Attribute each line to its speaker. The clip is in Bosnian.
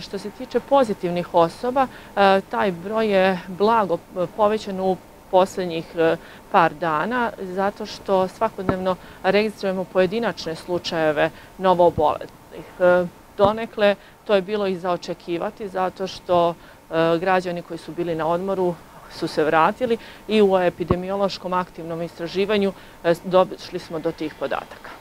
Speaker 1: Što se tiče pozitivnih osoba, e, taj broj je blago e, povećan u posljednjih e, par dana, zato što svakodnevno registrujemo pojedinačne slučajeve novoboletnih. Donekle, to je bilo i zaočekivati, zato što građani koji su bili na odmoru su se vratili i u epidemiološkom aktivnom istraživanju došli smo do tih podataka.